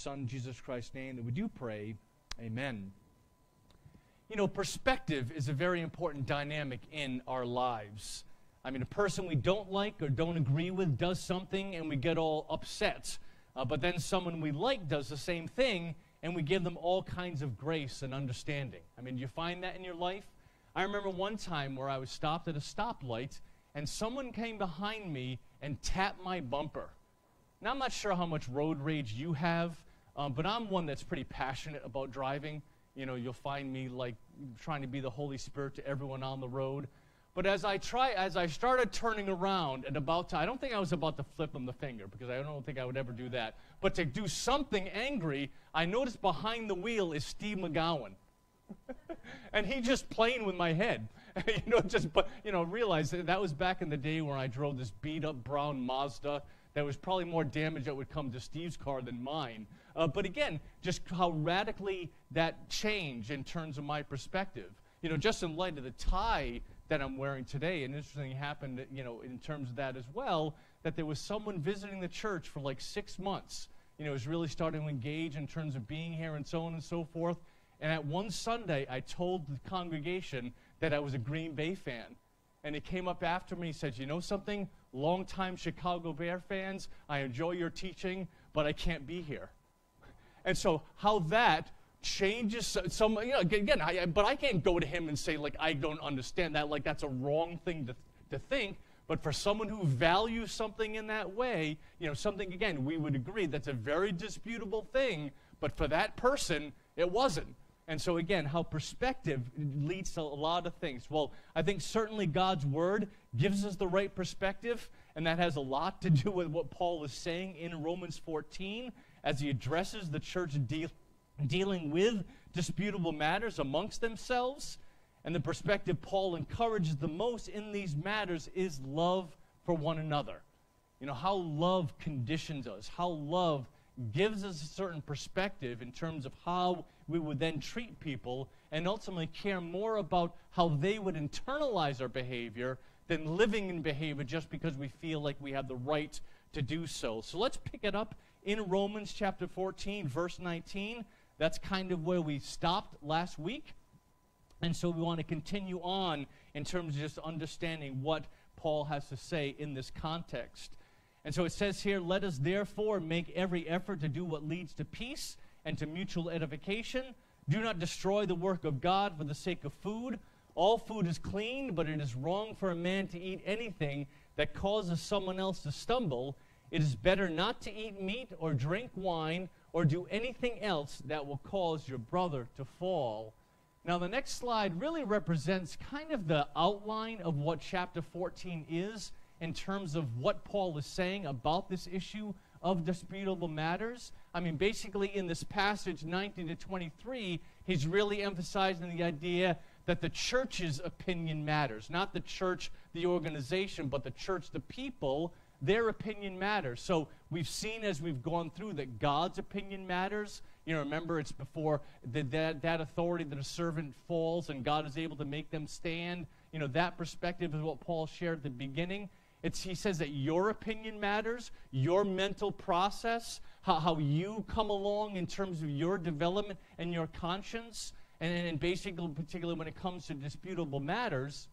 Son, Jesus Christ's name, that we do pray. Amen. You know, perspective is a very important dynamic in our lives. I mean, a person we don't like or don't agree with does something and we get all upset. Uh, but then someone we like does the same thing and we give them all kinds of grace and understanding. I mean, do you find that in your life? I remember one time where I was stopped at a stoplight and someone came behind me and tapped my bumper. Now, I'm not sure how much road rage you have, um, but I'm one that's pretty passionate about driving. You know, you'll find me like trying to be the Holy Spirit to everyone on the road. But as I try, as I started turning around and about to, I don't think I was about to flip him the finger because I don't think I would ever do that. But to do something angry, I noticed behind the wheel is Steve McGowan. and he just playing with my head. you know, just but you know, realize that, that was back in the day when I drove this beat up brown Mazda that was probably more damage that would come to Steve's car than mine. Uh, but again, just how radically that changed in terms of my perspective. You know, just in light of the tie that I'm wearing today, an interesting thing happened, you know, in terms of that as well, that there was someone visiting the church for like six months. You know, was really starting to engage in terms of being here and so on and so forth. And at one Sunday, I told the congregation that I was a Green Bay fan. And he came up after me and said, You know something? Longtime Chicago Bear fans, I enjoy your teaching, but I can't be here. And so, how that changes some, you know, again, I, but I can't go to him and say, like, I don't understand that, like, that's a wrong thing to, to think. But for someone who values something in that way, you know, something, again, we would agree that's a very disputable thing, but for that person, it wasn't. And so, again, how perspective leads to a lot of things. Well, I think certainly God's word gives us the right perspective, and that has a lot to do with what Paul is saying in Romans 14 as he addresses the church de- dealing with disputable matters amongst themselves. And the perspective Paul encourages the most in these matters is love for one another. You know, how love conditions us, how love gives us a certain perspective in terms of how we would then treat people and ultimately care more about how they would internalize our behavior than living in behavior just because we feel like we have the right to do so. So let's pick it up in Romans chapter 14, verse 19. That's kind of where we stopped last week. And so we want to continue on in terms of just understanding what Paul has to say in this context. And so it says here, let us therefore make every effort to do what leads to peace and to mutual edification. Do not destroy the work of God for the sake of food. All food is clean, but it is wrong for a man to eat anything that causes someone else to stumble. It is better not to eat meat or drink wine or do anything else that will cause your brother to fall. Now, the next slide really represents kind of the outline of what chapter 14 is in terms of what Paul is saying about this issue of disputable matters. I mean, basically, in this passage 19 to 23, he's really emphasizing the idea that the church's opinion matters. Not the church, the organization, but the church, the people, their opinion matters. So we've seen as we've gone through that God's opinion matters. You know, remember, it's before the, that, that authority that a servant falls and God is able to make them stand. You know, that perspective is what Paul shared at the beginning. It's, he says that your opinion matters, your mental process, how, how you come along in terms of your development and your conscience. And, and basically, particularly when it comes to disputable matters,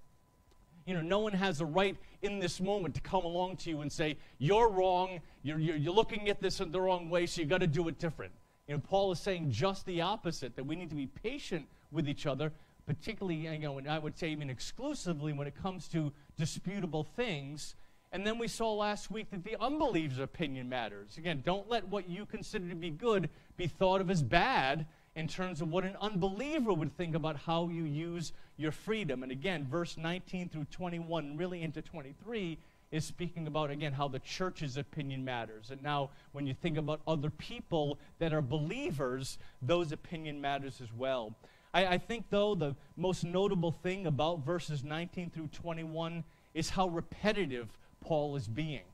you know, no one has a right in this moment to come along to you and say, you're wrong, you're, you're, you're looking at this in the wrong way, so you've got to do it different. You know, Paul is saying just the opposite, that we need to be patient with each other, particularly, you know, and I would say even exclusively when it comes to disputable things. And then we saw last week that the unbeliever's opinion matters. Again, don't let what you consider to be good be thought of as bad in terms of what an unbeliever would think about how you use your freedom. And again, verse 19 through 21, really into 23, is speaking about, again, how the church's opinion matters. And now, when you think about other people that are believers, those opinion matters as well. I, I think, though, the most notable thing about verses 19 through 21 is how repetitive Paul is being.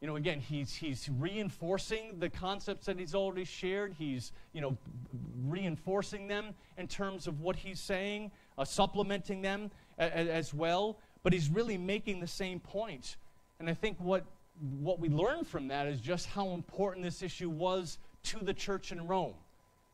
You know, again, he's, he's reinforcing the concepts that he's already shared. He's, you know, reinforcing them in terms of what he's saying, uh, supplementing them a, a, as well. But he's really making the same point. And I think what, what we learn from that is just how important this issue was to the church in Rome.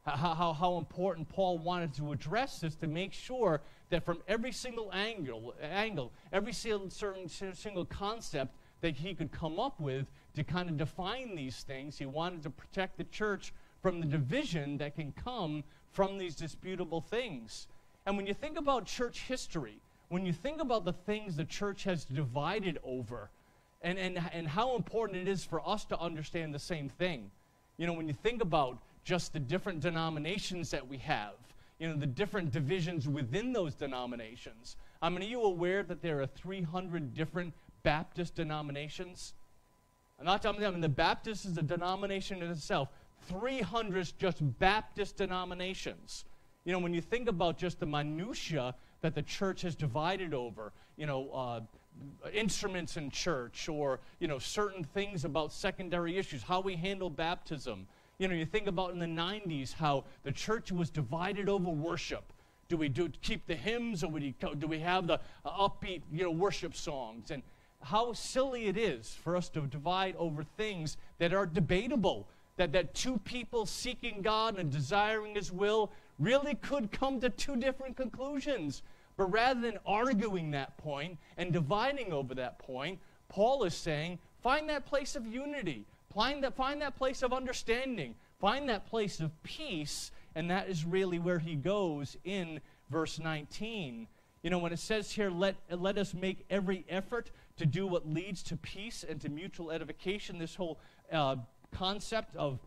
How, how, how important Paul wanted to address this to make sure that from every single angle, angle every single, certain, single concept that he could come up with to kind of define these things, he wanted to protect the church from the division that can come from these disputable things. And when you think about church history, when you think about the things the church has divided over, and, and, and how important it is for us to understand the same thing. You know, when you think about just the different denominations that we have, you know, the different divisions within those denominations. I mean, are you aware that there are 300 different Baptist denominations? I'm not talking about, mean, the Baptist is a denomination in itself. 300 just Baptist denominations. You know, when you think about just the minutiae that the church has divided over, you know, uh, instruments in church or, you know, certain things about secondary issues, how we handle baptism. You know, you think about in the 90s how the church was divided over worship. Do we do keep the hymns or we, do we have the upbeat, you know, worship songs? And how silly it is for us to divide over things that are debatable. That, that two people seeking God and desiring His will really could come to two different conclusions. But rather than arguing that point and dividing over that point, Paul is saying, find that place of unity, find that, find that place of understanding, find that place of peace, and that is really where he goes in verse 19. You know, when it says here, let, let us make every effort to do what leads to peace and to mutual edification, this whole uh, concept of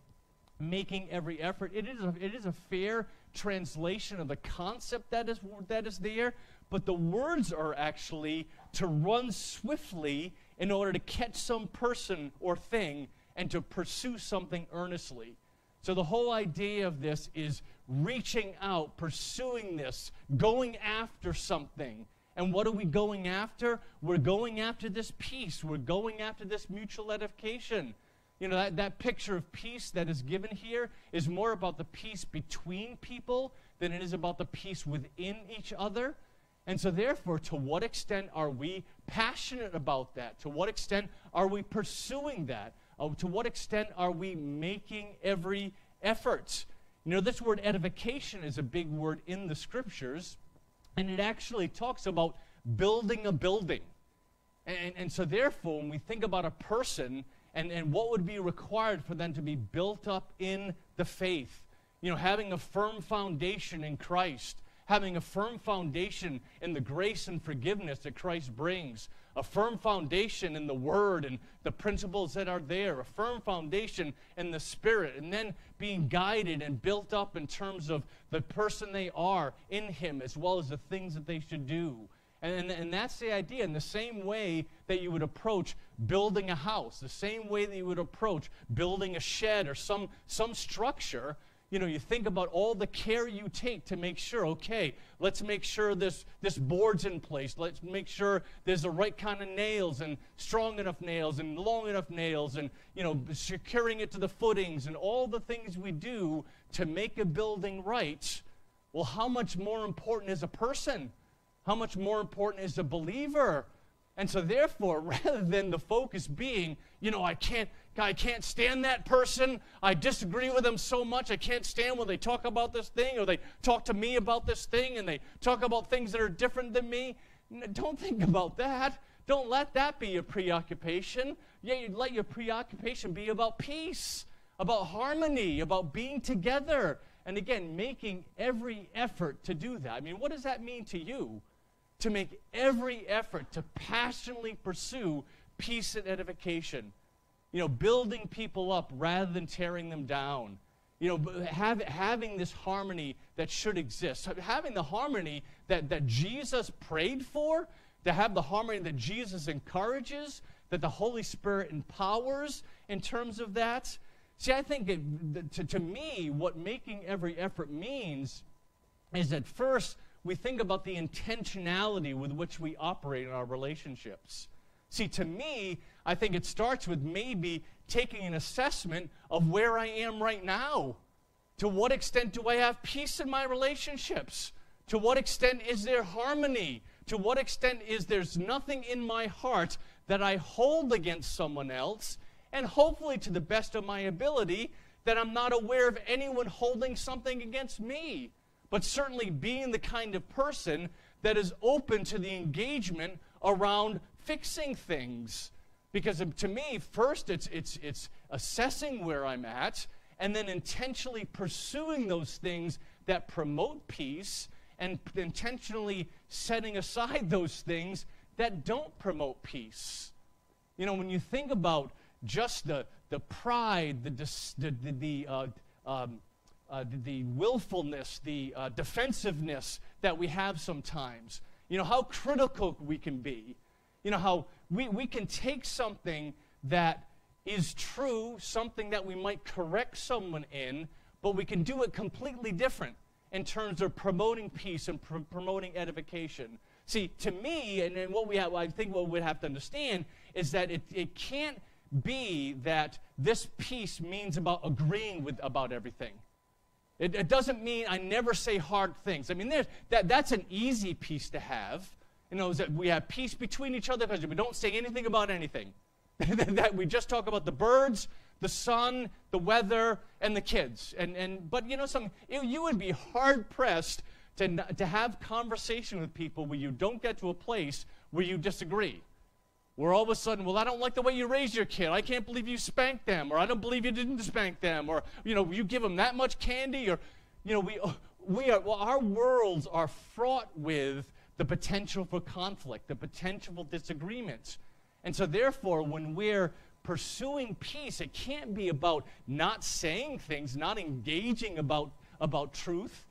making every effort, it is, a, it is a fair translation of the concept that is, that is there, but the words are actually to run swiftly in order to catch some person or thing and to pursue something earnestly. So the whole idea of this is reaching out, pursuing this, going after something. And what are we going after? We're going after this peace. We're going after this mutual edification. You know, that, that picture of peace that is given here is more about the peace between people than it is about the peace within each other. And so, therefore, to what extent are we passionate about that? To what extent are we pursuing that? Uh, to what extent are we making every effort? You know, this word edification is a big word in the scriptures, and it actually talks about building a building. And, and so, therefore, when we think about a person, and, and what would be required for them to be built up in the faith. You know, having a firm foundation in Christ, having a firm foundation in the grace and forgiveness that Christ brings, a firm foundation in the Word and the principles that are there, a firm foundation in the Spirit, and then being guided and built up in terms of the person they are in Him as well as the things that they should do. And, and, that's the idea. In the same way that you would approach building a house, the same way that you would approach building a shed or some, some structure, you know, you think about all the care you take to make sure, okay, let's make sure this, this board's in place. Let's make sure there's the right kind of nails and strong enough nails and long enough nails and, you know, securing it to the footings and all the things we do to make a building right. Well, how much more important is a person? how much more important is a believer? And so, therefore, rather than the focus being, you know, I can't, I can't stand that person. I disagree with them so much. I can't stand when they talk about this thing or they talk to me about this thing and they talk about things that are different than me. Don't think about that. Don't let that be your preoccupation. Yeah, you let your preoccupation be about peace, about harmony, about being together. And again, making every effort to do that. I mean, what does that mean to you? to make every effort to passionately pursue peace and edification. You know, building people up rather than tearing them down. You know, have, having this harmony that should exist. Having the harmony that, that Jesus prayed for, to have the harmony that Jesus encourages, that the Holy Spirit empowers in terms of that. See, I think it, to, to me, what making every effort means is that first, we think about the intentionality with which we operate in our relationships. See, to me, I think it starts with maybe taking an assessment of where I am right now. To what extent do I have peace in my relationships? To what extent is there harmony? To what extent is there's nothing in my heart that I hold against someone else? And hopefully, to the best of my ability, that I'm not aware of anyone holding something against me, but certainly being the kind of person that is open to the engagement around fixing things. Because to me, first it's, it's, it's assessing where I'm at and then intentionally pursuing those things that promote peace and intentionally setting aside those things that don't promote peace. You know, when you think about just the, the pride, the, the, the, the uh, um, uh, the, willfulness, the uh, defensiveness that we have sometimes, you know, how critical we can be. You know, how we, we can take something that is true, something that we might correct someone in, but we can do it completely different in terms of promoting peace and pr- promoting edification. See, to me, and, and what we have, I think what we have to understand is that it, it can't be that this peace means about agreeing with about everything. It, it doesn't mean I never say hard things. I mean, that, that's an easy peace to have. You know, is that we have peace between each other because we don't say anything about anything. that we just talk about the birds, the sun, the weather, and the kids. And, and, but you know, some, you would be hard pressed to, to have conversation with people where you don't get to a place where you disagree. Where all of a sudden, well, I don't like the way you raised your kid. I can't believe you spanked them, or I don't believe you didn't spank them, or you know, you give them that much candy, or you know, we uh, we are well, our worlds are fraught with the potential for conflict, the potential for disagreements. And so therefore, when we're pursuing peace, it can't be about not saying things, not engaging about, about truth.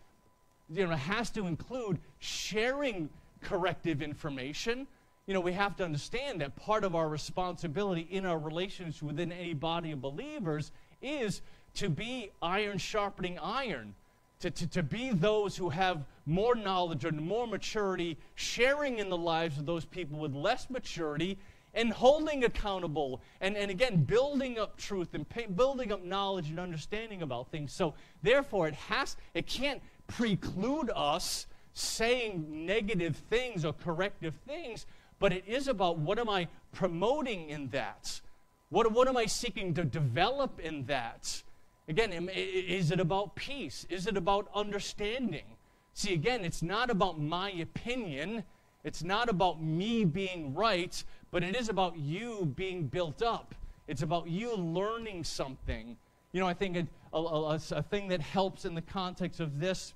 You know, it has to include sharing corrective information. You know, we have to understand that part of our responsibility in our relations within any body of believers is to be iron sharpening iron, to, to, to be those who have more knowledge and more maturity, sharing in the lives of those people with less maturity, and holding accountable and, and again building up truth and pay, building up knowledge and understanding about things. So therefore it has it can't preclude us saying negative things or corrective things but it is about what am i promoting in that? What, what am i seeking to develop in that again is it about peace is it about understanding see again it's not about my opinion it's not about me being right, but it is about you being built up. It's about you learning something. You know, I think a, a, a, a thing that helps in the context of this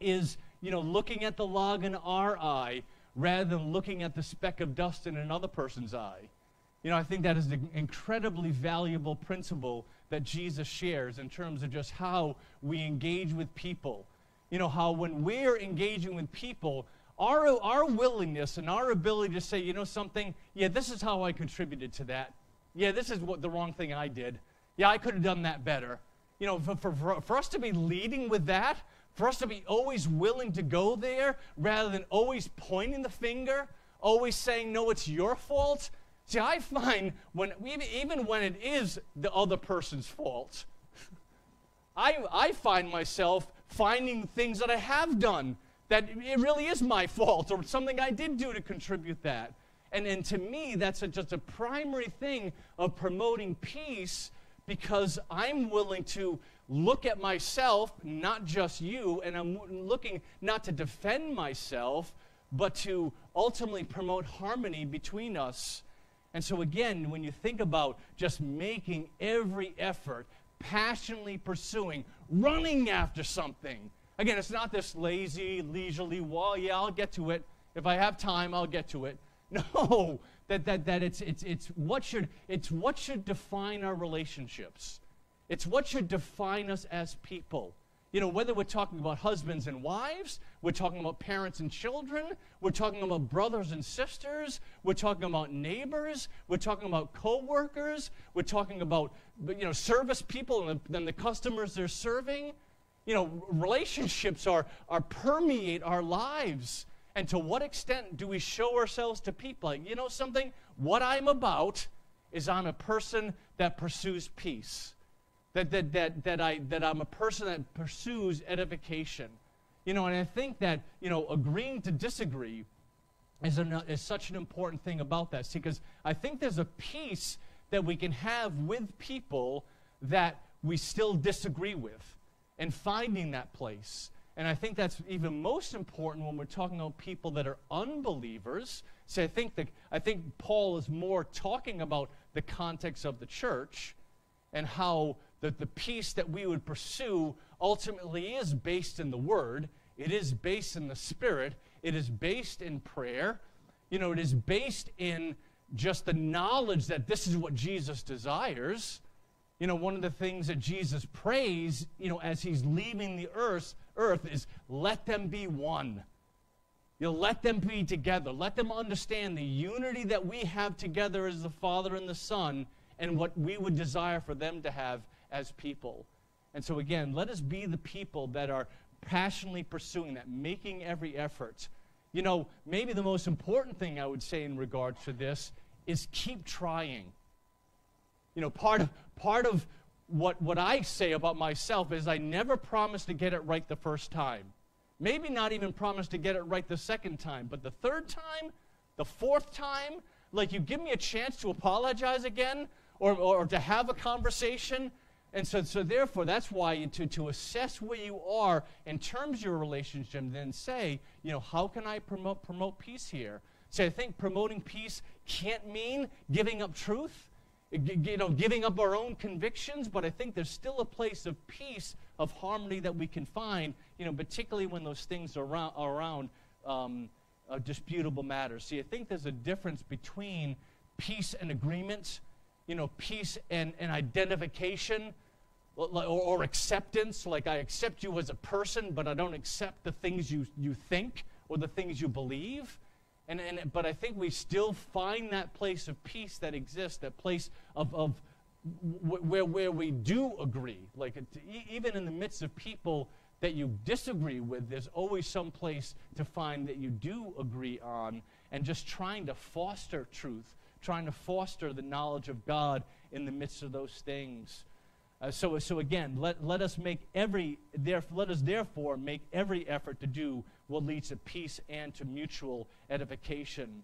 is, you know, looking at the log in our eye rather than looking at the speck of dust in another person's eye. You know, I think that is an incredibly valuable principle that Jesus shares in terms of just how we engage with people. You know, how when we're engaging with people, our, our willingness and our ability to say, you know something, yeah, this is how I contributed to that. Yeah, this is what the wrong thing I did. Yeah, I could have done that better. You know, for, for, for us to be leading with that, for us to be always willing to go there rather than always pointing the finger, always saying, no, it's your fault. See, I find when, even, when it is the other person's fault, I, I find myself finding things that I have done that it really is my fault or something I did do to contribute that. And, and to me, that's a, just a primary thing of promoting peace because I'm willing to look at myself, not just you, and I'm looking not to defend myself, but to ultimately promote harmony between us. And so, again, when you think about just making every effort, passionately pursuing, running after something, Again, it's not this lazy, leisurely, well, yeah, I'll get to it. If I have time, I'll get to it. No, that, that, that it's, it's, it's, what should, it's what should define our relationships. It's what should define us as people. You know, whether we're talking about husbands and wives, we're talking about parents and children, we're talking about brothers and sisters, we're talking about neighbors, we're talking about coworkers, we're talking about you know service people and the, the customers they're serving you know, relationships are, are permeate our lives. And to what extent do we show ourselves to people? You know something? What I'm about is I'm a person that pursues peace. That, that, that, that, I, that I'm a person that pursues edification. You know, and I think that, you know, agreeing to disagree is, an, is such an important thing about that. See, because I think there's a peace that we can have with people that we still disagree with and finding that place. And I think that's even most important when we're talking about people that are unbelievers. See, I think that I think Paul is more talking about the context of the church and how the, the peace that we would pursue ultimately is based in the Word. It is based in the Spirit. It is based in prayer. You know, it is based in just the knowledge that this is what Jesus desires. You know, one of the things that Jesus prays, you know, as he's leaving the earth, earth is let them be one. You know, let them be together. Let them understand the unity that we have together as the Father and the Son and what we would desire for them to have as people. And so, again, let us be the people that are passionately pursuing that, making every effort. You know, maybe the most important thing I would say in regards to this is keep trying. You know, part of, part of what, what I say about myself is I never promise to get it right the first time. Maybe not even promise to get it right the second time, but the third time, the fourth time, like you give me a chance to apologize again or, or, or to have a conversation, and so, so therefore, that's why to, to assess where you are in terms of your relationship, then say, you know, how can I promote, promote peace here? So I think promoting peace can't mean giving up truth, you know, giving up our own convictions, but I think there's still a place of peace, of harmony that we can find, you know, particularly when those things are around, are around um, uh, disputable matters. See, I think there's a difference between peace and agreement you know, peace and, and identification or, or, acceptance, like I accept you as a person, but I don't accept the things you, you think or the things you believe. And, and, but I think we still find that place of peace that exists, that place of, of where, where we do agree. Like even in the midst of people that you disagree with, there's always some place to find that you do agree on, and just trying to foster truth trying to foster the knowledge of God in the midst of those things. Uh, so, so again, let, let us make every there, let us therefore make every effort to do what leads to peace and to mutual edification.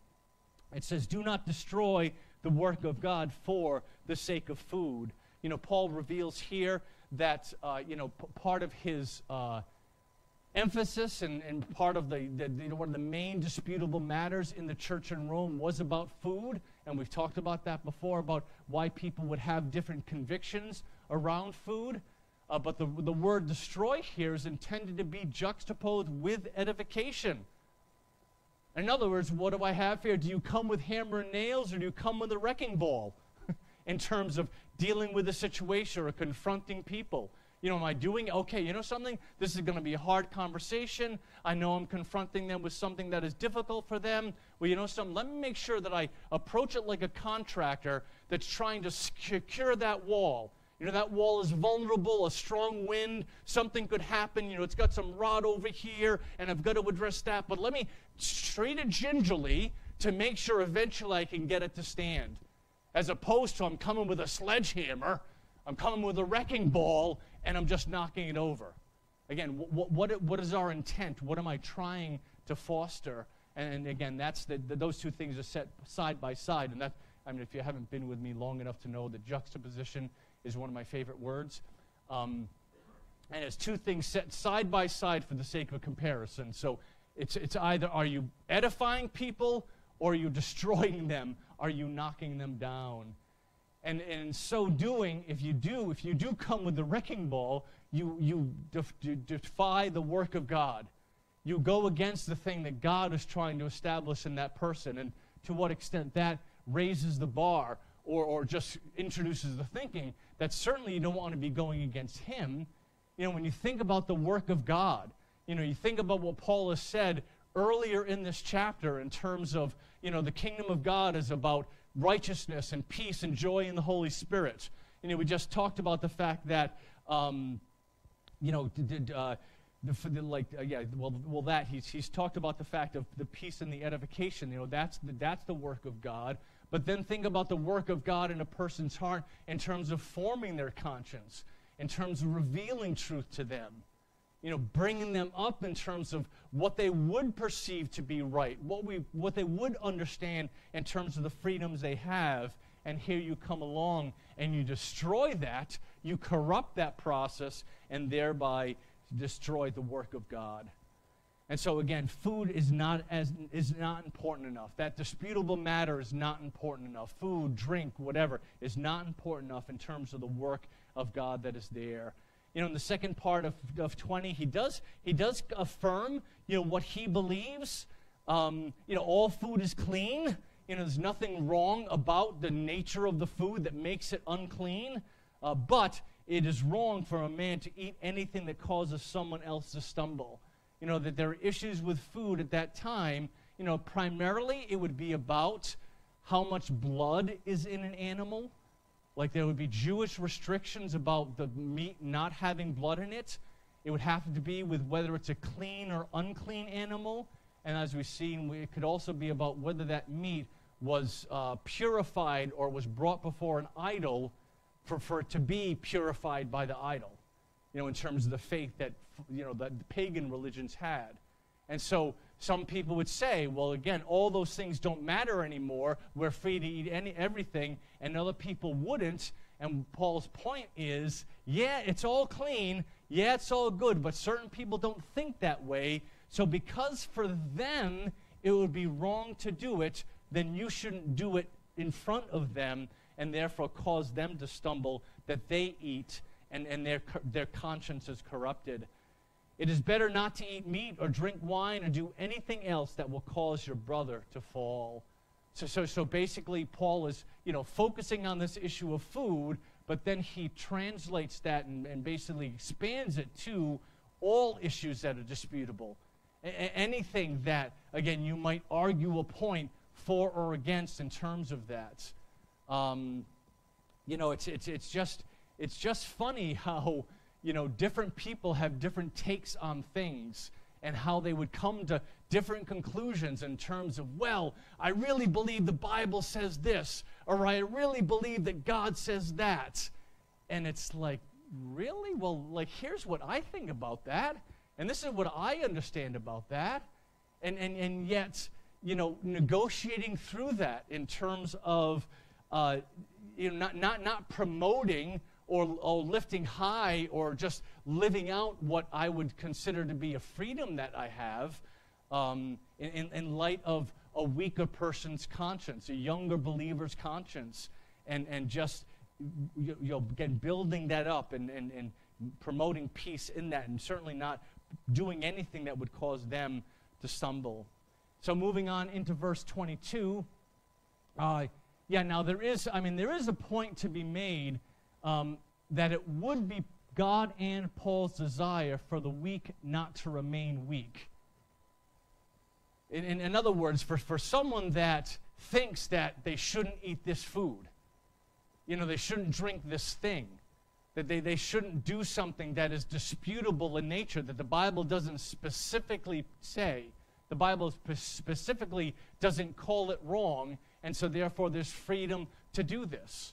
It says, "Do not destroy the work of God for the sake of food." You know, Paul reveals here that uh, you know p- part of his uh, emphasis and, and part of the, the, the, one of the main disputable matters in the church in Rome was about food. And we've talked about that before about why people would have different convictions around food. Uh, but the, the word destroy here is intended to be juxtaposed with edification. In other words, what do I have here? Do you come with hammer and nails or do you come with a wrecking ball in terms of dealing with a situation or confronting people? You know, am I doing okay? You know something? This is going to be a hard conversation. I know I'm confronting them with something that is difficult for them. Well, you know something? Let me make sure that I approach it like a contractor that's trying to secure that wall. You know, that wall is vulnerable, a strong wind, something could happen. You know, it's got some rod over here, and I've got to address that. But let me treat it gingerly to make sure eventually I can get it to stand. As opposed to I'm coming with a sledgehammer, I'm coming with a wrecking ball, and I'm just knocking it over. Again, what, what, what is our intent? What am I trying to foster? And, again, that's the, the, those two things are set side by side. And that, I mean, if you haven't been with me long enough to know that juxtaposition is one of my favorite words. Um, and it's two things set side by side for the sake of comparison. So it's, it's either are you edifying people or are you destroying them? Are you knocking them down? And, and in so doing, if you do, if you do come with the wrecking ball, you, you def, defy the work of God. You go against the thing that God is trying to establish in that person. And to what extent that raises the bar or, or just introduces the thinking that certainly you don't want to be going against Him. You know, when you think about the work of God, you know, you think about what Paul has said earlier in this chapter in terms of, you know, the kingdom of God is about righteousness and peace and joy in the Holy Spirit. You know, we just talked about the fact that, um, you know, uh, the, the, like, uh, yeah, well, well, that he's, he's talked about the fact of the peace and the edification. You know, that's the, that's the work of God. But then think about the work of God in a person's heart in terms of forming their conscience, in terms of revealing truth to them you know, bringing them up in terms of what they would perceive to be right, what, we, what they would understand in terms of the freedoms they have. And here you come along and you destroy that. you corrupt that process and thereby destroy the work of God. And so again, food is not as is not important enough. That disputable matter is not important enough. Food, drink, whatever is not important enough in terms of the work of God that is there. You know, in the second part of, of 20, he does he does affirm, you know, what he believes. Um, you know, all food is clean. You know, there's nothing wrong about the nature of the food that makes it unclean. Uh, but it is wrong for a man to eat anything that causes someone else to stumble you know, that there are issues with food at that time, you know, primarily it would be about how much blood is in an animal. Like there would be Jewish restrictions about the meat not having blood in it. It would have to be with whether it's a clean or unclean animal. And as we've seen, it could also be about whether that meat was uh, purified or was brought before an idol for, for it to be purified by the idol you know, in terms of the faith that, you know, that the pagan religions had. And so some people would say, well, again, all those things don't matter anymore. We're free to eat any, everything. And other people wouldn't. And Paul's point is, yeah, it's all clean. Yeah, it's all good. But certain people don't think that way. So because for them it would be wrong to do it, then you shouldn't do it in front of them and therefore cause them to stumble that they eat and, and their, their conscience is corrupted. It is better not to eat meat or drink wine or do anything else that will cause your brother to fall. So, so, so basically, Paul is you know, focusing on this issue of food, but then he translates that and, and basically expands it to all issues that are disputable. A- anything that, again, you might argue a point for or against in terms of that. Um, you know, it's, it's, it's just it's just funny how, you know, different people have different takes on things and how they would come to different conclusions in terms of, well, I really believe the Bible says this, or I really believe that God says that. And it's like, really? Well, like, here's what I think about that, and this is what I understand about that. And, and, and yet, you know, negotiating through that in terms of, uh, you know, not, not, not promoting or, or lifting high or just living out what I would consider to be a freedom that I have um, in, in light of a weaker person's conscience, a younger believer's conscience, and, and just you, know, again, building that up and, and, and promoting peace in that, and certainly not doing anything that would cause them to stumble. So moving on into verse 22, uh, yeah, now there is, I mean, there is a point to be made um, that it would be God and Paul's desire for the weak not to remain weak. In, in, in, other words, for, for someone that thinks that they shouldn't eat this food, you know, they shouldn't drink this thing, that they, they shouldn't do something that is disputable in nature, that the Bible doesn't specifically say, the Bible specifically doesn't call it wrong, and so therefore there's freedom to do this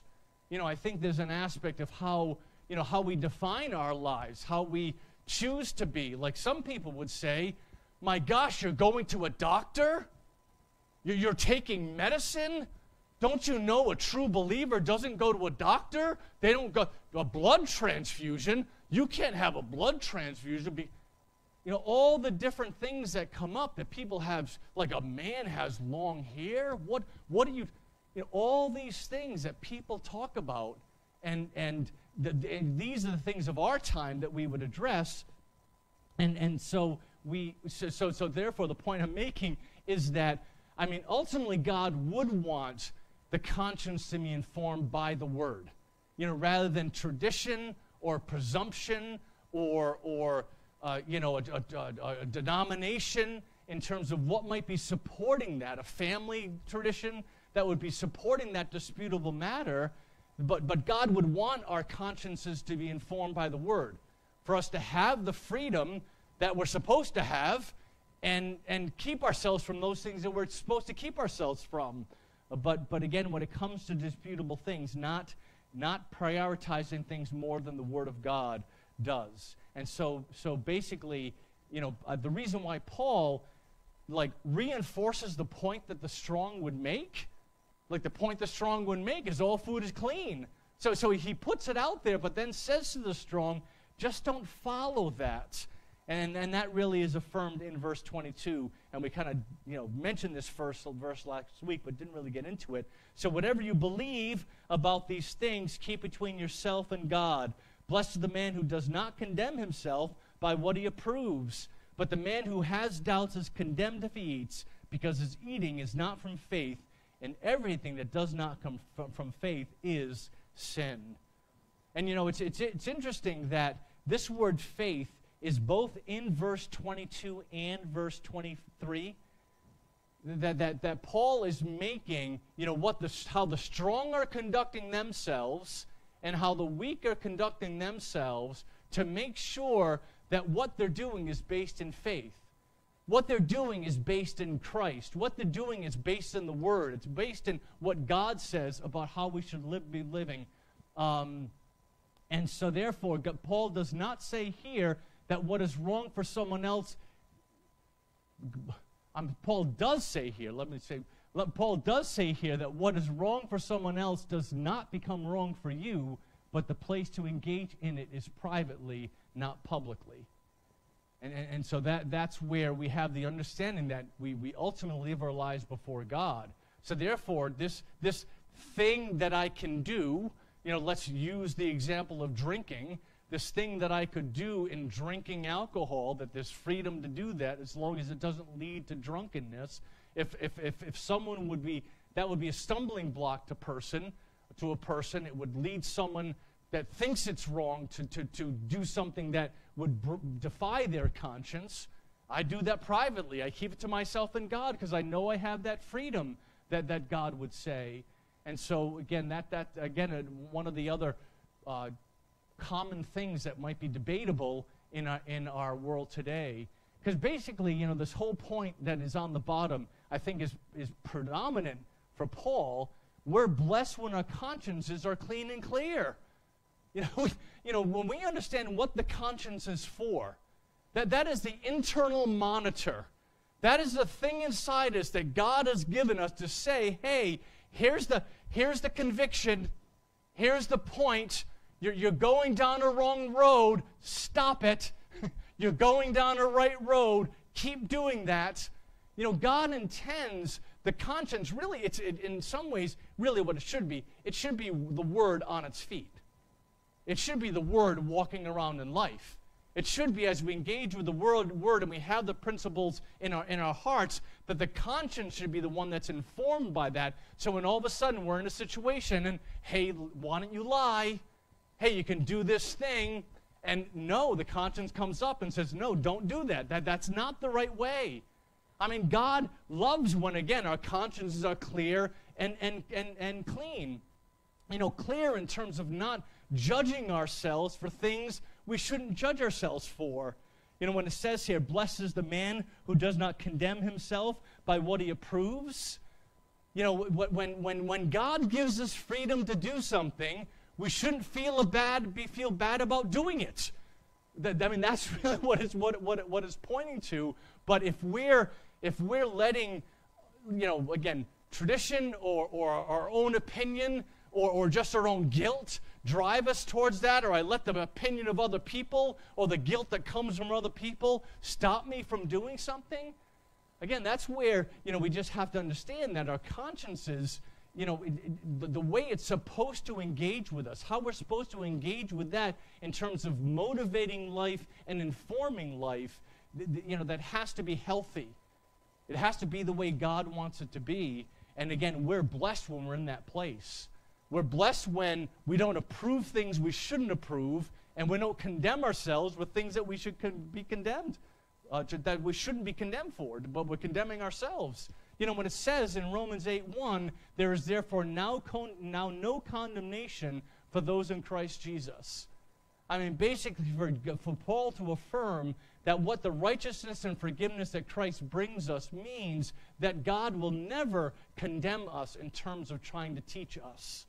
you know, I think there's an aspect of how, you know, how we define our lives, how we choose to be. Like some people would say, my gosh, you're going to a doctor? You're taking medicine? Don't you know a true believer doesn't go to a doctor? They don't go a blood transfusion. You can't have a blood transfusion. Be, you know, all the different things that come up that people have, like a man has long hair. What, what do you, you know, all these things that people talk about, and, and, the, and these are the things of our time that we would address. And, and so, we, so, so, so therefore, the point I'm making is that, I mean, ultimately, God would want the conscience to be informed by the word, you know, rather than tradition or presumption or, or uh, you know, a, a, a, denomination in terms of what might be supporting that, a family tradition that would be supporting that disputable matter, but, but God would want our consciences to be informed by the Word, for us to have the freedom that we're supposed to have and, and keep ourselves from those things that we're supposed to keep ourselves from. But, but again, when it comes to disputable things, not, not prioritizing things more than the Word of God does. And so, so basically, you know, uh, the reason why Paul like reinforces the point that the strong would make like the point the strong would make is all food is clean. So, so he puts it out there, but then says to the strong, just don't follow that. And, and that really is affirmed in verse 22. And we kind of you know, mentioned this first verse last week, but didn't really get into it. So, whatever you believe about these things, keep between yourself and God. Blessed is the man who does not condemn himself by what he approves. But the man who has doubts is condemned if he eats, because his eating is not from faith, and everything that does not come from, from faith is sin. And you know, it's, it's, it's interesting that this word faith is both in verse 22 and verse 23 that, that, that paul is making you know what the, how the strong are conducting themselves and how the weak are conducting themselves to make sure that what they're doing is based in faith what they're doing is based in christ. What they're doing is based in the word. It's based in what god says about how we should live, be living. Um, and so therefore paul does not say here that what is wrong for someone else, Paul does say here, let me say, let, Paul does say here that what is wrong for someone else does not become wrong for you, but the place to engage in it is privately, not publicly. And, and, and so that, that's where we have the understanding that we, we ultimately live our lives before God. So therefore, this, this thing that I can do, you know, let's use the example of drinking this thing that I could do in drinking alcohol, that there's freedom to do that as long as it doesn't lead to drunkenness. If, if, if, if someone would be, that would be a stumbling block to person, to a person, it would lead someone that thinks it's wrong to, to, to do something that would br- defy their conscience. I do that privately. I keep it to myself and God because I know I have that freedom that, that God would say. And so, again, that, that again, uh, one of the other uh, common things that might be debatable in our, in our world today. Because basically, you know, this whole point that is on the bottom, I think, is, is predominant for Paul. We're blessed when our consciences are clean and clear. You know, you know, when we understand what the conscience is for, that, that is the internal monitor. That is the thing inside us that God has given us to say, hey, here's the, here's the conviction, here's the point, you're, you're going down a wrong road. Stop it. you're going down a right road. Keep doing that. You know, God intends the conscience, really, it's it, in some ways, really what it should be. It should be the word on its feet. It should be the word walking around in life. It should be as we engage with the word, word and we have the principles in our, in our hearts, that the conscience should be the one that's informed by that. So when all of a sudden we're in a situation and, hey, why don't you lie? hey, you can do this thing. And no, the conscience comes up and says, no, don't do that. that that's not the right way. I mean, God loves when, again, our consciences are clear and, and, and, and clean. You know, clear in terms of not judging ourselves for things we shouldn't judge ourselves for. You know, when it says here, blesses the man who does not condemn himself by what he approves. You know, when, when, when God gives us freedom to do something, we shouldn't feel a bad, be, feel bad about doing it. That, I mean, that's really what it's, what, what, what it's pointing to. But if we're, if we're letting, you know, again, tradition or, or our own opinion or, or just our own guilt drive us towards that, or I let the opinion of other people or the guilt that comes from other people stop me from doing something, again, that's where, you know, we just have to understand that our consciences you know, it, it, the, way it's supposed to engage with us, how we're supposed to engage with that in terms of motivating life and informing life, th- th- you know, that has to be healthy. It has to be the way God wants it to be. And again, we're blessed when we're in that place. We're blessed when we don't approve things we shouldn't approve, and we don't condemn ourselves with things that we should con- be condemned, uh, to, that we shouldn't be condemned for, but we're condemning ourselves. You know, when it says in Romans 8 1, there is therefore now, con- now no condemnation for those in Christ Jesus. I mean, basically, for, for Paul to affirm that what the righteousness and forgiveness that Christ brings us means that God will never condemn us in terms of trying to teach us.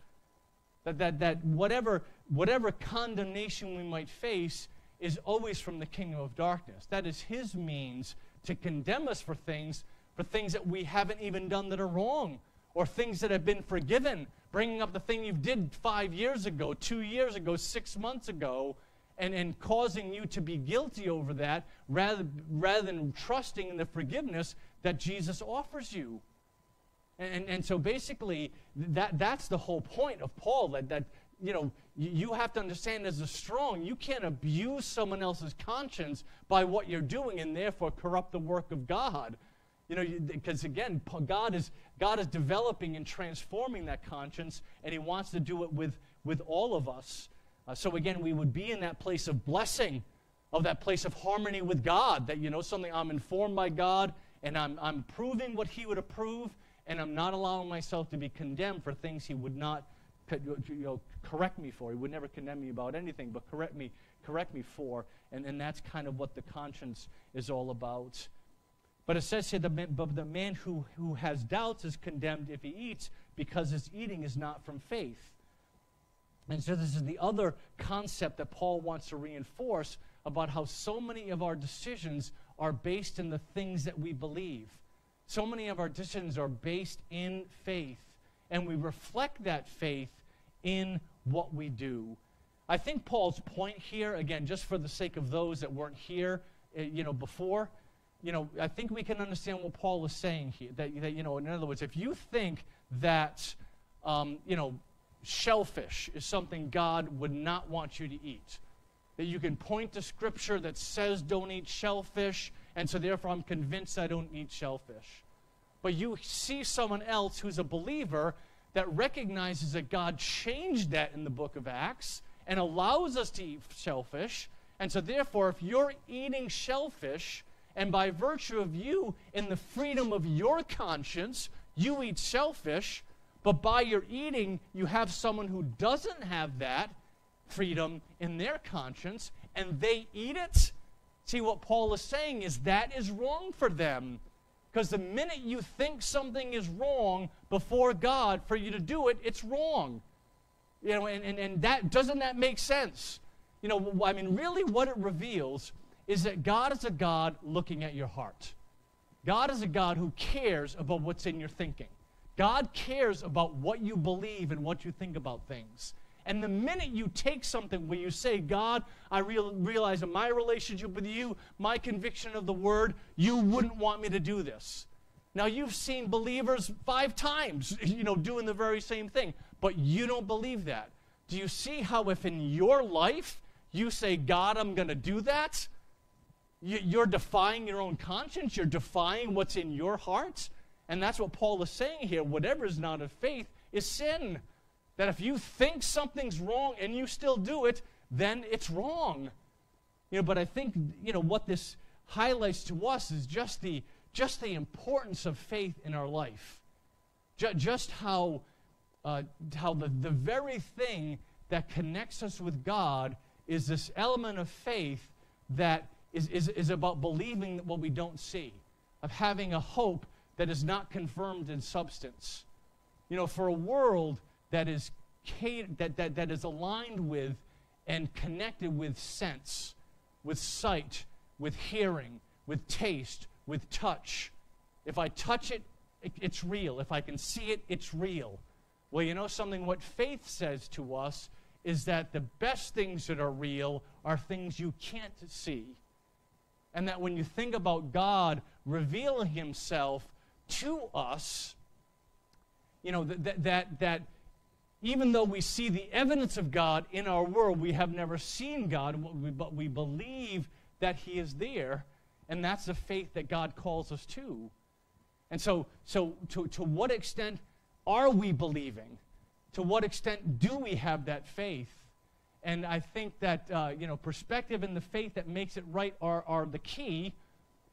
That, that, that whatever, whatever condemnation we might face is always from the kingdom of darkness. That is his means to condemn us for things for things that we haven't even done that are wrong or things that have been forgiven, bringing up the thing you did five years ago, two years ago, six months ago, and, and causing you to be guilty over that rather, rather than trusting in the forgiveness that Jesus offers you. And, and so basically, that, that's the whole point of Paul that, that you know, you have to understand as a strong, you can't abuse someone else's conscience by what you're doing and therefore corrupt the work of God. You know, because again, God is, God is developing and transforming that conscience, and He wants to do it with, with all of us. Uh, so again, we would be in that place of blessing, of that place of harmony with God, that, you know, something I'm informed by God, and I'm, I'm proving what He would approve, and I'm not allowing myself to be condemned for things He would not you know, correct me for. He would never condemn me about anything, but correct me, correct me for. And, and that's kind of what the conscience is all about. But it says here, the man, but the man who, who has doubts is condemned if he eats because his eating is not from faith. And so this is the other concept that Paul wants to reinforce about how so many of our decisions are based in the things that we believe. So many of our decisions are based in faith, and we reflect that faith in what we do. I think Paul's point here, again, just for the sake of those that weren't here, eh, you know, before, you know, I think we can understand what Paul is saying here. That, that you know, in other words, if you think that, um, you know, shellfish is something God would not want you to eat, that you can point to scripture that says don't eat shellfish, and so therefore I'm convinced I don't eat shellfish. But you see someone else who's a believer that recognizes that God changed that in the book of Acts and allows us to eat shellfish. And so, therefore, if you're eating shellfish, and by virtue of you, in the freedom of your conscience, you eat shellfish, but by your eating, you have someone who doesn't have that freedom in their conscience, and they eat it. See, what Paul is saying is that is wrong for them. Because the minute you think something is wrong before God for you to do it, it's wrong. You know, and, and, and that doesn't that make sense? You know, I mean, really what it reveals is that God is a God looking at your heart. God is a God who cares about what's in your thinking. God cares about what you believe and what you think about things. And the minute you take something where you say, God, I real, realize in my relationship with you, my conviction of the word, you wouldn't want me to do this. Now, you've seen believers five times, you know, doing the very same thing, but you don't believe that. Do you see how, if in your life you say, God, I'm going to do that, you're defying your own conscience. You're defying what's in your heart. And that's what Paul is saying here. Whatever is not of faith is sin. That if you think something's wrong and you still do it, then it's wrong. You know, but I think, you know, what this highlights to us is just the, just the importance of faith in our life. Just, just how, uh, how the, the very thing that connects us with God is this element of faith that is, is, is about believing what we don't see, of having a hope that is not confirmed in substance. You know, for a world that is, that, that, that is aligned with and connected with sense, with sight, with hearing, with taste, with touch. If I touch it, it, it's real. If I can see it, it's real. Well, you know something? What faith says to us is that the best things that are real are things you can't see. And that when you think about God revealing himself to us, you know, that, that, that even though we see the evidence of God in our world, we have never seen God, but we believe that he is there. And that's the faith that God calls us to. And so, so to, to what extent are we believing? To what extent do we have that faith? And I think that, uh, you know, perspective and the faith that makes it right are, are the key.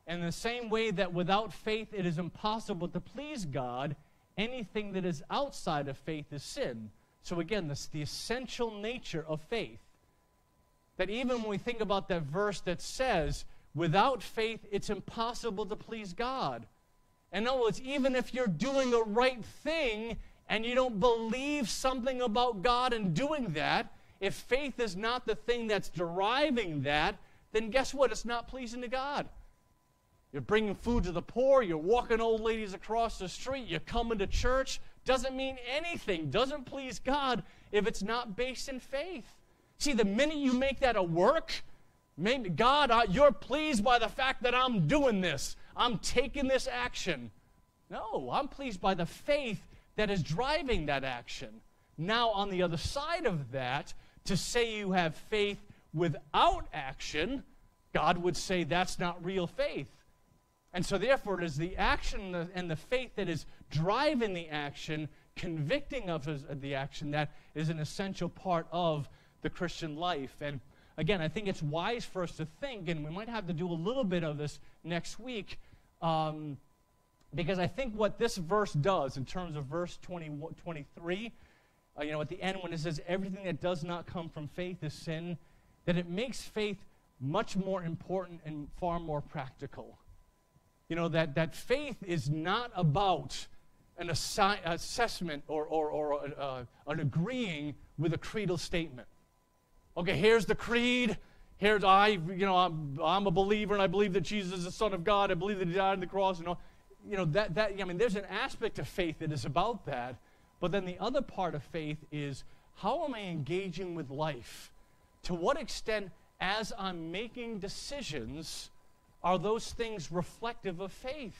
And the same way that without faith it is impossible to please God, anything that is outside of faith is sin. So again, this the essential nature of faith. That even when we think about that verse that says, without faith it's impossible to please God. In other words, even if you're doing the right thing and you don't believe something about God and doing that, if faith is not the thing that's deriving that, then guess what? It's not pleasing to God. You're bringing food to the poor, you're walking old ladies across the street, you're coming to church, doesn't mean anything, doesn't please God if it's not based in faith. See, the minute you make that a work, maybe God, uh, you're pleased by the fact that I'm doing this, I'm taking this action. No, I'm pleased by the faith that is driving that action. Now, on the other side of that, to say you have faith without action, God would say that's not real faith. And so, therefore, it is the action and the faith that is driving the action, convicting of the action, that is an essential part of the Christian life. And again, I think it's wise for us to think, and we might have to do a little bit of this next week, um, because I think what this verse does in terms of verse 20, 23, uh, you know, at the end when it says everything that does not come from faith is sin, that it makes faith much more important and far more practical. You know, that, that faith is not about an assi- assessment or, or, or uh, an agreeing with a creedal statement. Okay, here's the creed. Here's I, you know, I'm, I'm a believer and I believe that Jesus is the Son of God. I believe that He died on the cross. You know, you know that, that I mean, there's an aspect of faith that is about that. But then the other part of faith is how am I engaging with life? To what extent as I'm making decisions, are those things reflective of faith?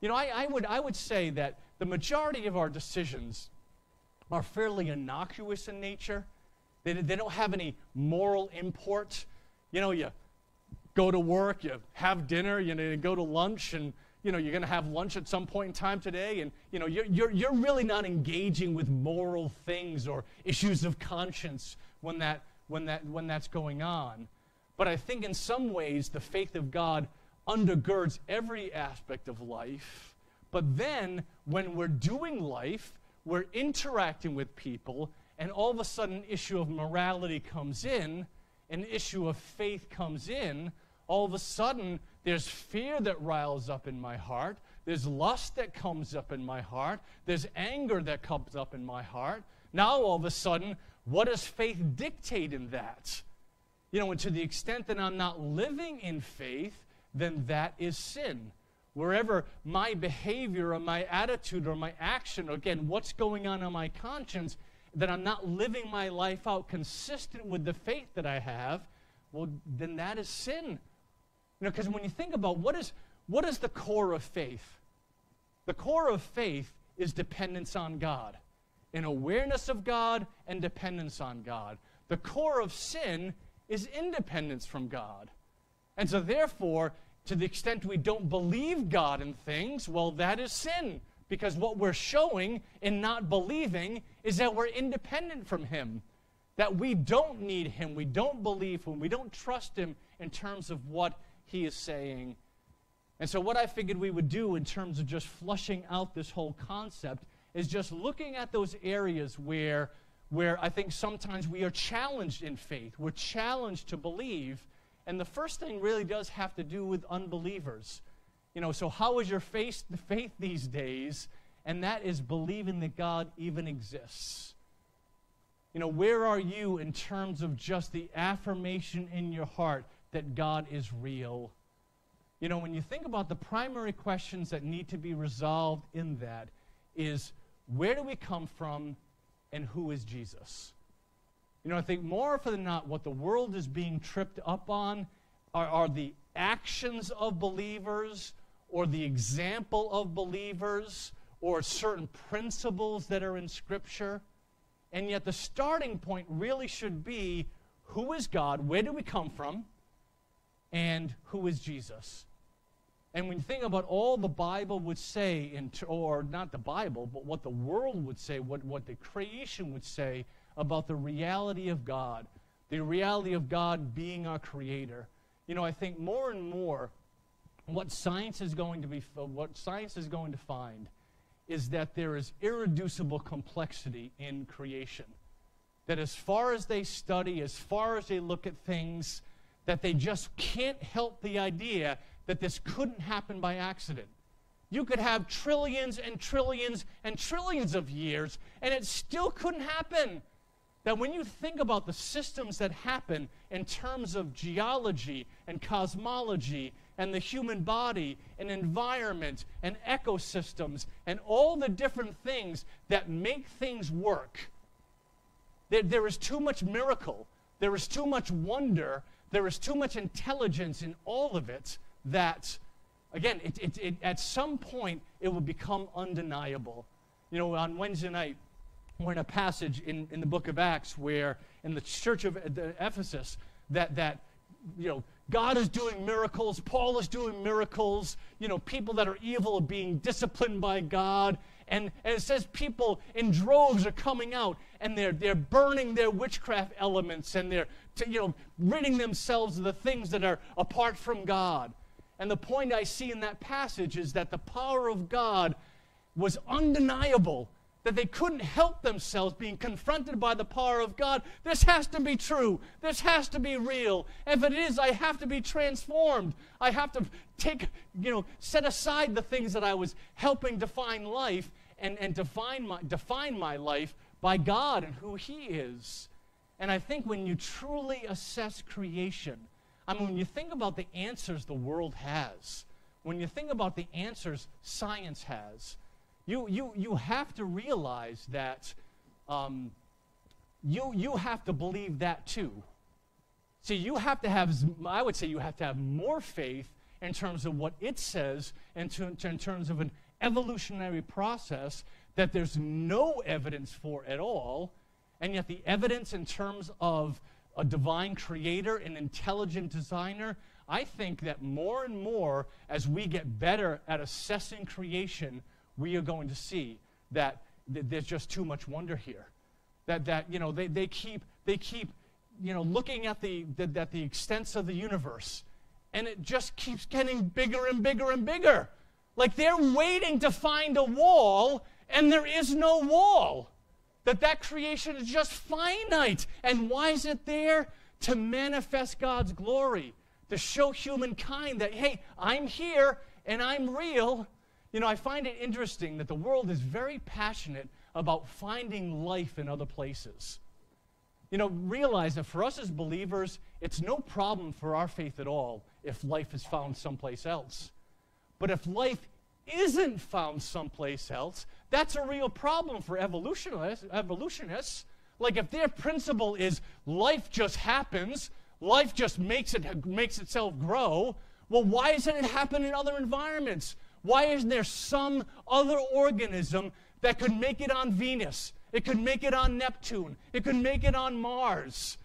You know, I, I, would, I would say that the majority of our decisions are fairly innocuous in nature. They, they don't have any moral import. You know, you go to work, you have dinner, you, know, you go to lunch, and you know, you're going to have lunch at some point in time today, and you know, you're, you're, you're really not engaging with moral things or issues of conscience when that when, that, when that's going on. But I think in some ways the faith of God undergirds every aspect of life. But then when we're doing life, we're interacting with people, and all of a sudden, an issue of morality comes in, an issue of faith comes in. All of a sudden, there's fear that riles up in my heart. There's lust that comes up in my heart. There's anger that comes up in my heart. Now, all of a sudden, what does faith dictate in that? You know, and to the extent that I'm not living in faith, then that is sin. Wherever my behavior or my attitude or my action, again, what's going on in my conscience, that I'm not living my life out consistent with the faith that I have, well, then that is sin. You know, because when you think about what is, what is the core of faith? The core of faith is dependence on God an awareness of God and dependence on God. The core of sin is independence from God. And so, therefore, to the extent we don't believe God in things, well, that is sin. Because what we're showing in not believing is that we're independent from Him, that we don't need Him, we don't believe Him, we don't trust Him in terms of what He is saying. And so, what I figured we would do in terms of just flushing out this whole concept is just looking at those areas where, where I think sometimes we are challenged in faith. We're challenged to believe. And the first thing really does have to do with unbelievers. You know, so how is your faith, the faith these days? And that is believing that God even exists. You know, where are you in terms of just the affirmation in your heart that God is real? You know, when you think about the primary questions that need to be resolved in that, is where do we come from and who is Jesus? You know, I think more often than not, what the world is being tripped up on are, are the actions of believers or the example of believers or certain principles that are in Scripture. And yet, the starting point really should be who is God? Where do we come from? And who is Jesus? And when you think about all the Bible would say, in, or not the Bible, but what the world would say, what, what the creation would say about the reality of God, the reality of God being our creator, you know, I think more and more what science is going to be, what science is going to find is that there is irreducible complexity in creation. That as far as they study, as far as they look at things, that they just can't help the idea that this couldn't happen by accident. You could have trillions and trillions and trillions of years, and it still couldn't happen. That when you think about the systems that happen in terms of geology and cosmology and the human body and environment and ecosystems and all the different things that make things work. There, there is too much miracle, there is too much wonder, there is too much intelligence in all of it that, again, it, it, it, at some point it will become undeniable. You know, on Wednesday night, we're in a passage in, in the book of Acts where, in the church of Ephesus, that, that, you know, God is doing miracles, Paul is doing miracles, you know, people that are evil are being disciplined by God. And, and it says people in droves are coming out and they're, they're burning their witchcraft elements and they're, to, you know, ridding themselves of the things that are apart from God. And the point I see in that passage is that the power of God was undeniable that they couldn't help themselves being confronted by the power of God. This has to be true. This has to be real. If it is, I have to be transformed. I have to take, you know, set aside the things that I was helping define life and, and define, my, define my life by God and who He is. And I think when you truly assess creation, I mean, when you think about the answers the world has, when you think about the answers science has, you, you, you have to realize that um, you, you have to believe that too. See, you have to have, I would say you have to have more faith in terms of what it says in, in terms of an evolutionary process that there's no evidence for at all, and yet the evidence in terms of a divine creator, an intelligent designer, I think that more and more as we get better at assessing creation, we are going to see that th- there's just too much wonder here. That, that you know, they, they keep, they keep you know, looking at the, the, the extents of the universe, and it just keeps getting bigger and bigger and bigger. Like they're waiting to find a wall, and there is no wall. That that creation is just finite. And why is it there? To manifest God's glory, to show humankind that, hey, I'm here and I'm real, you know, I find it interesting that the world is very passionate about finding life in other places. You know, realize that for us as believers, it's no problem for our faith at all if life is found someplace else. But if life isn't found someplace else, that's a real problem for evolutionists. evolutionists. Like if their principle is life just happens, life just makes it makes itself grow, well, why doesn't it happen in other environments? Why isn't there some other organism that could make it on Venus? It could make it on Neptune. It could make it on Mars.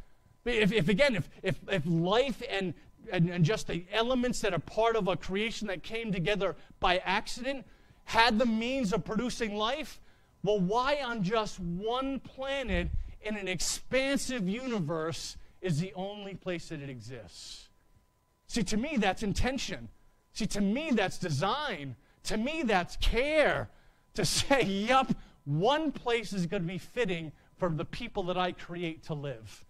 If, if again, if, if, if life and, and, and just the elements that are part of a creation that came together by accident had the means of producing life, well, why on just one planet in an expansive universe is the only place that it exists? See, to me, that's intention. See, to me, that's design. To me, that's care. To say, yup, one place is going to be fitting for the people that I create to live.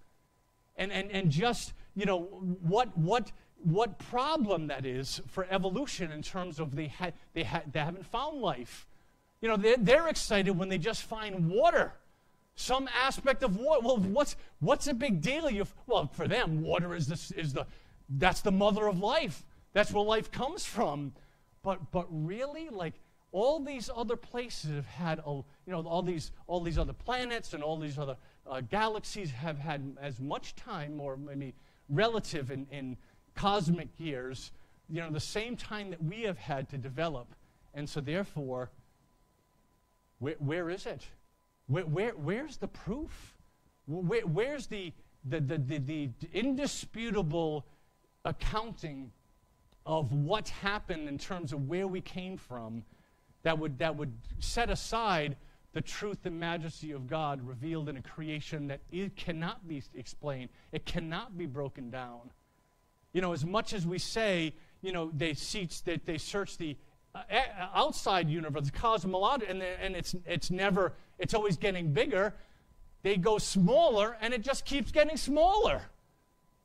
And, and, and just, you know, what, what, what problem that is for evolution in terms of they, ha- they, ha- they haven't found life. You know, they're, they're excited when they just find water some aspect of water. Well, what's what's a big deal? You well, for them, water is the is the that's the mother of life. That's where life comes from. But, but really, like, all these other places have had, a, you know, all these, all these other planets and all these other uh, galaxies have had as much time, or maybe relative in, in cosmic years, you know, the same time that we have had to develop. And so, therefore, where, is it? Where, where, where's the proof? Where, where's the, the, the, the, the indisputable accounting of what happened in terms of where we came from that would, that would set aside the truth and majesty of God revealed in a creation that it cannot be explained, it cannot be broken down. You know, as much as we say, you know, they, seats, they, they search the uh, outside universe, the cosmology, and, and it's, it's never, it's always getting bigger. They go smaller, and it just keeps getting smaller.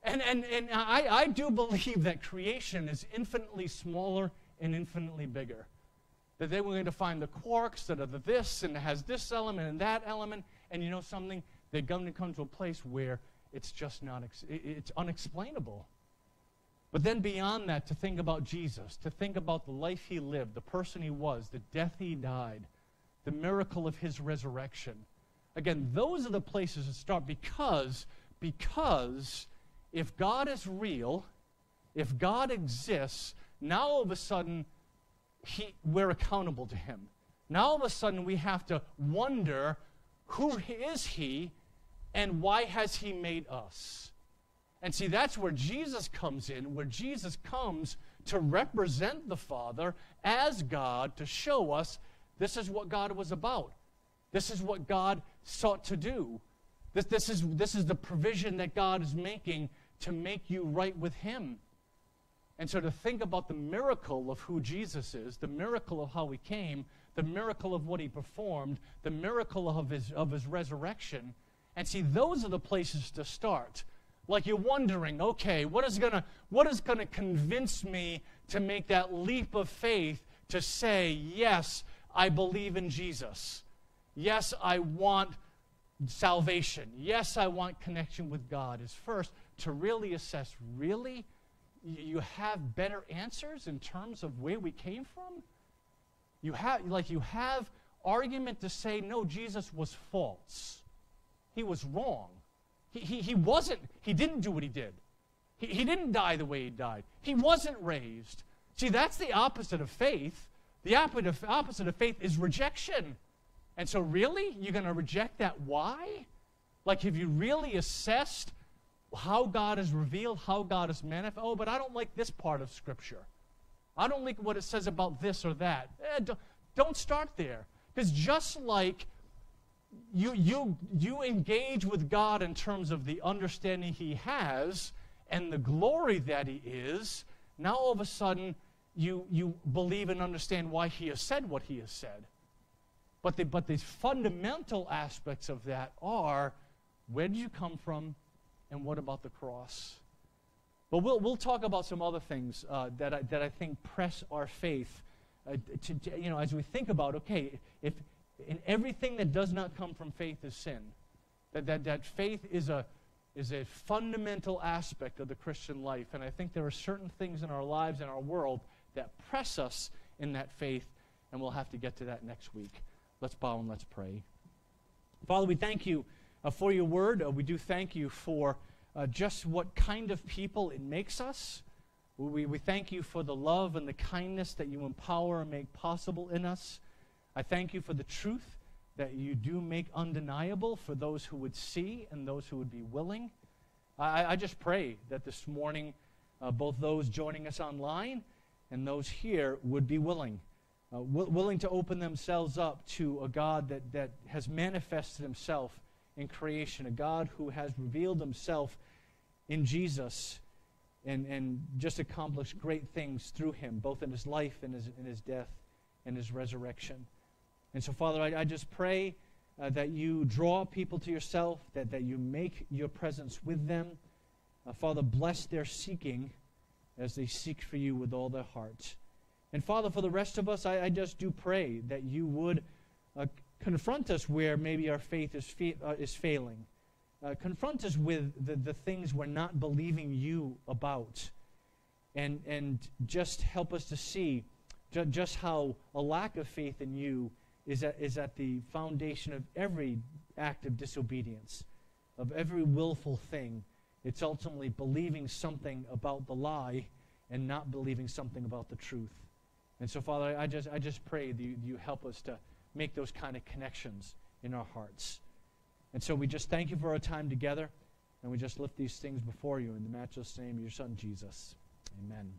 And, and, and I, I do believe that creation is infinitely smaller and infinitely bigger. That they were going to find the quarks that are the this and has this element and that element. And you know something? They're going to come to a place where it's just not, it's unexplainable. But then beyond that, to think about Jesus, to think about the life he lived, the person he was, the death he died, the miracle of his resurrection. Again, those are the places to start because, because if God is real, if God exists, now all of a sudden he, we're accountable to him. Now all of a sudden we have to wonder who is he and why has he made us? And see, that's where Jesus comes in, where Jesus comes to represent the Father as God to show us this is what God was about. This is what God sought to do. This, this, is, this is the provision that God is making to make you right with Him. And so to think about the miracle of who Jesus is, the miracle of how He came, the miracle of what He performed, the miracle of His, of his resurrection, and see, those are the places to start. Like you're wondering, okay, what is gonna what is gonna convince me to make that leap of faith to say, yes, I believe in Jesus. Yes, I want salvation. Yes, I want connection with God. Is first to really assess, really, you have better answers in terms of where we came from? You have like you have argument to say no, Jesus was false. He was wrong. He, he, he wasn't, he didn't do what he did. He, he didn't die the way he died. He wasn't raised. See, that's the opposite of faith. The opposite of, opposite of faith is rejection. And so, really, you're going to reject that? Why? Like, have you really assessed how God is revealed, how God is manifest? Oh, but I don't like this part of Scripture. I don't like what it says about this or that. Eh, don't, don't start there. Because just like you, you, you engage with God in terms of the understanding He has and the glory that He is, now all of a sudden you, you believe and understand why He has said what He has said. But the, but the fundamental aspects of that are where did you come from and what about the cross? But we'll, we'll talk about some other things uh, that, I, that I think press our faith. Uh, to, you know, as we think about, okay, if, and everything that does not come from faith is sin. That, that, that faith is a, is a fundamental aspect of the Christian life. And I think there are certain things in our lives and our world that press us in that faith, and we'll have to get to that next week. Let's bow and let's pray. Father, we thank you for your word. Uh, we do thank you for uh, just what kind of people it makes us. We, we thank you for the love and the kindness that you empower and make possible in us. I thank you for the truth that you do make undeniable for those who would see and those who would be willing. I, I just pray that this morning, uh, both those joining us online and those here would be willing, uh, w- willing to open themselves up to a God that, that has manifested himself in creation, a God who has revealed himself in Jesus and, and just accomplished great things through him, both in his life and his, in his death and his resurrection. And so, Father, I, I just pray uh, that you draw people to yourself, that, that you make your presence with them. Uh, Father, bless their seeking as they seek for you with all their hearts. And Father, for the rest of us, I, I just do pray that you would uh, confront us where maybe our faith is, fa- uh, is failing. Uh, confront us with the, the things we're not believing you about. And, and just help us to see ju- just how a lack of faith in you is at, is at the foundation of every act of disobedience, of every willful thing. It's ultimately believing something about the lie and not believing something about the truth. And so, Father, I just, I just pray that you, you help us to make those kind of connections in our hearts. And so we just thank you for our time together, and we just lift these things before you in the matchless name of your Son, Jesus. Amen.